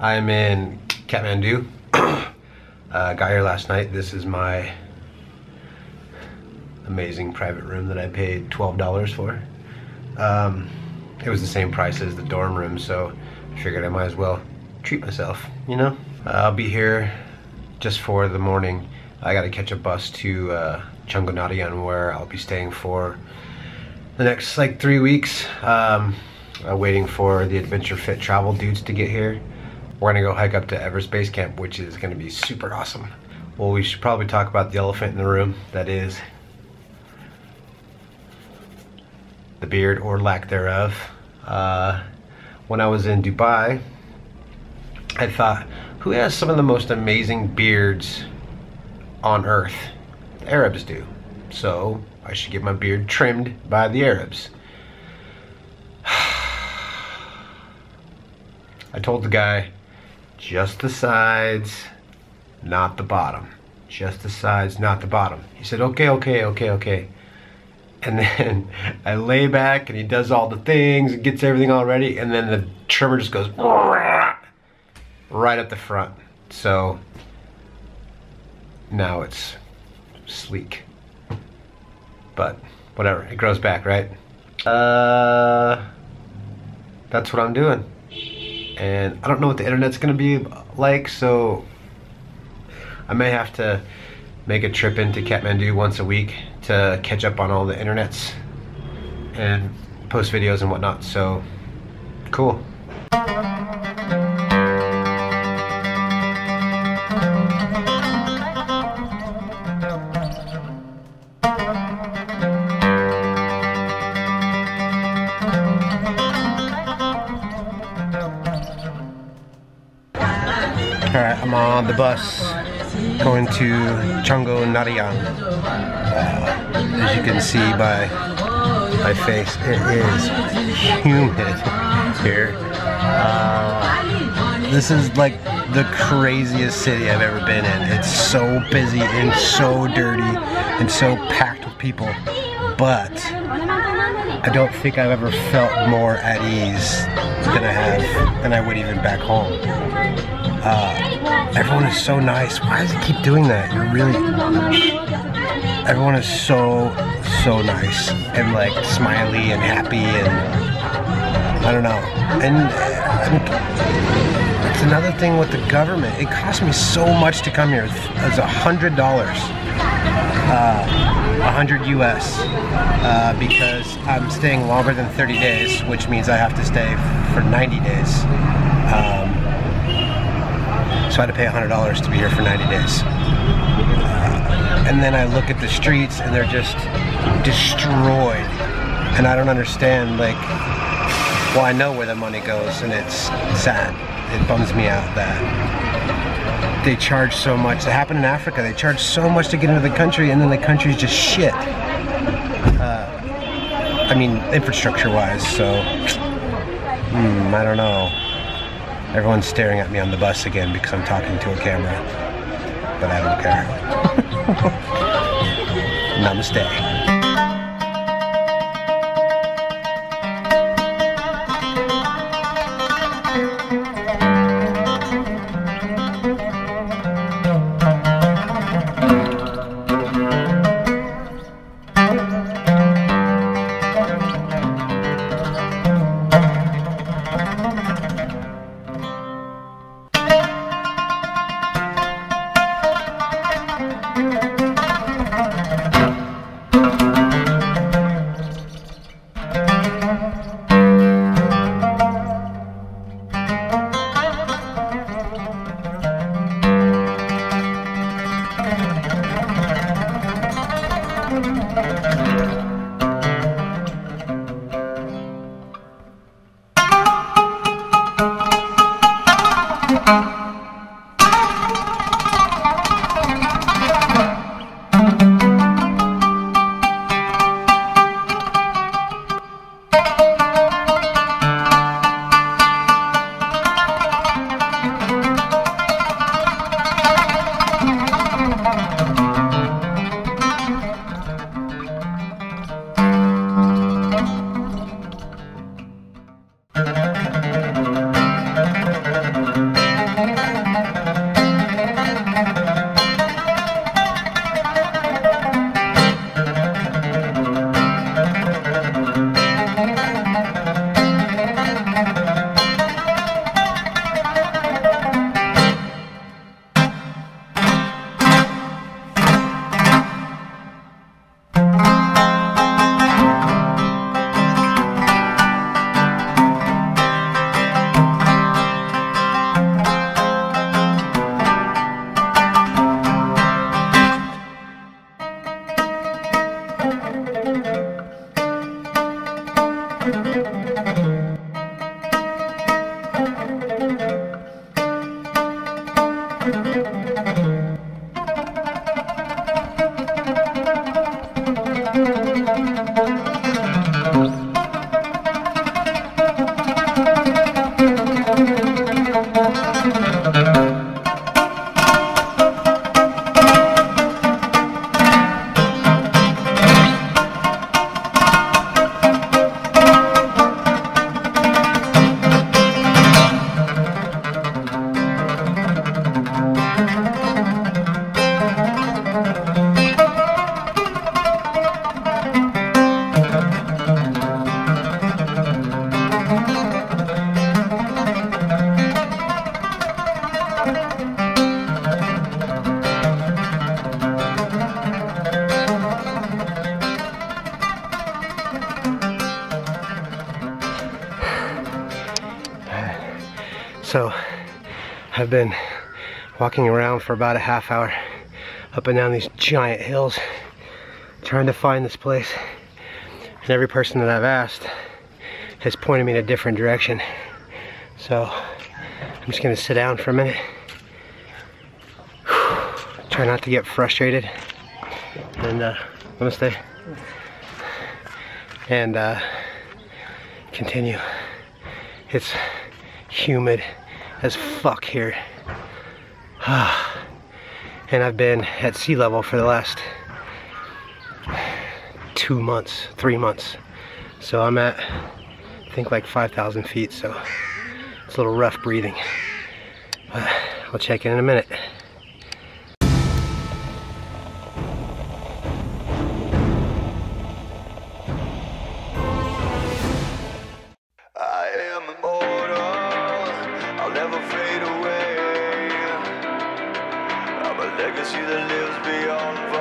I'm in Kathmandu. uh, got here last night. This is my amazing private room that I paid $12 for. Um, it was the same price as the dorm room, so I figured I might as well treat myself, you know? I'll be here just for the morning. I gotta catch a bus to uh, Changu where I'll be staying for the next like three weeks. Um, uh, waiting for the Adventure Fit travel dudes to get here. We're gonna go hike up to Everest Base Camp, which is gonna be super awesome. Well, we should probably talk about the elephant in the room. That is the beard or lack thereof. Uh, when I was in Dubai, I thought, who has some of the most amazing beards on earth? The Arabs do. So I should get my beard trimmed by the Arabs. I told the guy, just the sides, not the bottom. Just the sides, not the bottom. He said, okay, okay, okay, okay. And then I lay back and he does all the things and gets everything all ready and then the trimmer just goes right up the front. So now it's sleek. But whatever, it grows back, right? Uh, that's what I'm doing and I don't know what the internet's gonna be like so I may have to make a trip into Kathmandu once a week to catch up on all the internets and post videos and whatnot so cool bus going to Changu Narayan. Uh, as you can see by my face, it is humid here. Uh, this is like the craziest city I've ever been in. It's so busy and so dirty and so packed with people. But I don't think I've ever felt more at ease than I have, than I would even back home. Uh, everyone is so nice. Why does it keep doing that? You're really... Everyone is so, so nice and like smiley and happy and I don't know. And I it's another thing with the government. It cost me so much to come here. It's a hundred dollars. Uh, 100 US uh, because I'm staying longer than 30 days, which means I have to stay for 90 days. Um, so I had to pay $100 to be here for 90 days. Uh, and then I look at the streets and they're just destroyed. And I don't understand, like, well, I know where the money goes and it's sad. It bums me out that they charge so much. That happened in Africa. They charge so much to get into the country and then the country's just shit. Uh, I mean, infrastructure-wise, so, hmm, I don't know. Everyone's staring at me on the bus again because I'm talking to a camera. But I don't care. Namaste. I've been walking around for about a half hour up and down these giant hills trying to find this place. And every person that I've asked has pointed me in a different direction. So I'm just gonna sit down for a minute. Try not to get frustrated. And uh, I'm gonna stay. And uh, continue. It's humid as fuck here. and I've been at sea level for the last two months, three months. So I'm at, I think like 5,000 feet, so it's a little rough breathing. But I'll check in in a minute. Legacy that lives beyond